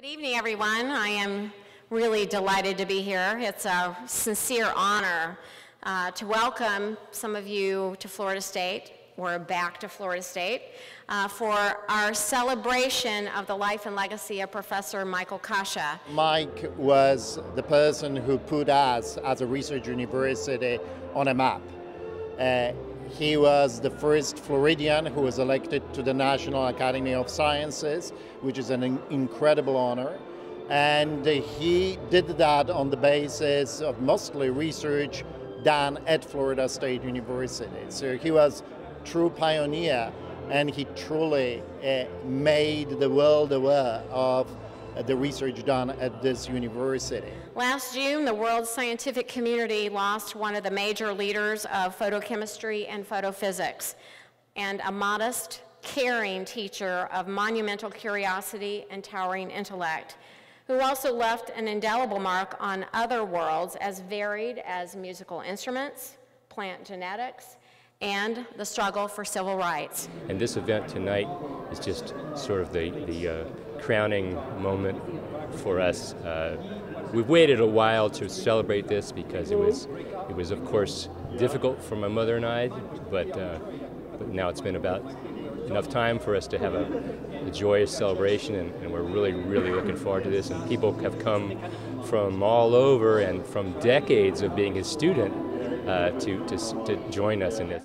Good evening, everyone. I am really delighted to be here. It's a sincere honor uh, to welcome some of you to Florida State, or back to Florida State, uh, for our celebration of the life and legacy of Professor Michael Kasha. Mike was the person who put us as a research university on a map. Uh, he was the first Floridian who was elected to the National Academy of Sciences, which is an in- incredible honor. And he did that on the basis of mostly research done at Florida State University. So he was true pioneer and he truly uh, made the world aware of the research done at this university. Last June, the world scientific community lost one of the major leaders of photochemistry and photophysics, and a modest, caring teacher of monumental curiosity and towering intellect, who also left an indelible mark on other worlds as varied as musical instruments, plant genetics, and the struggle for civil rights. And this event tonight is just sort of the, the uh, crowning moment for us. Uh, we've waited a while to celebrate this because it was, it was of course difficult for my mother and I, but, uh, but now it's been about enough time for us to have a, a joyous celebration, and, and, we're really, really looking forward to this. And people have come from all over and from decades of being his student Uh, to, to, to join us in this.